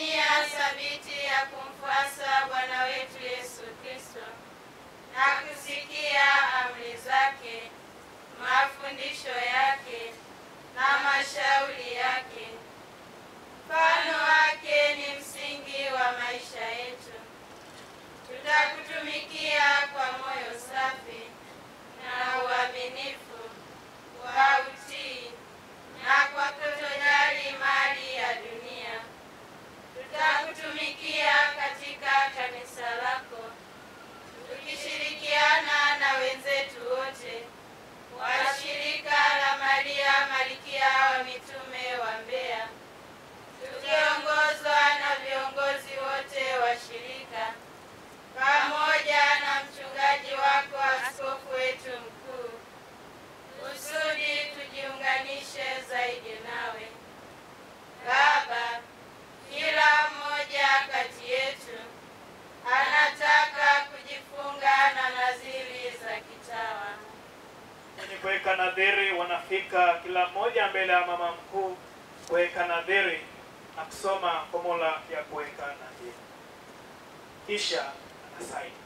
nia thabiti ya kumfuasa Bwana wetu Yesu Kristo. Na kusikia amri zake, mafundisho ya kuweka nadhiri, wanafika kila mmoja mbele ya mama mkuu kuweka nadhiri na kusoma fomula ya kuweka nadhiri, kisha anasaini.